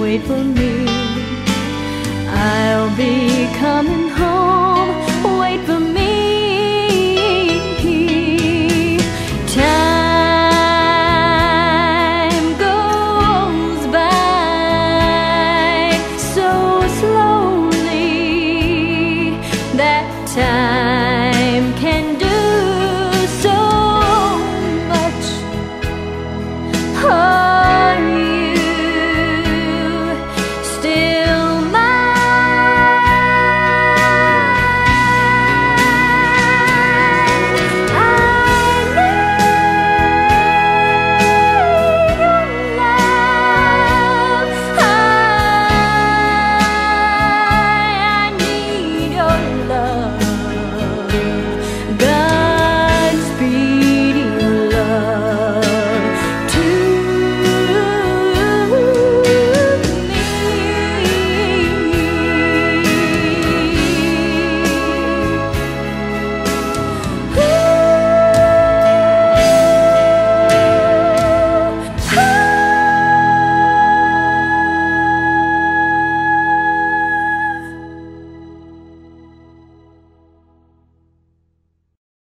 wait for me. I'll be coming home, wait for me. Time goes by so slowly that time.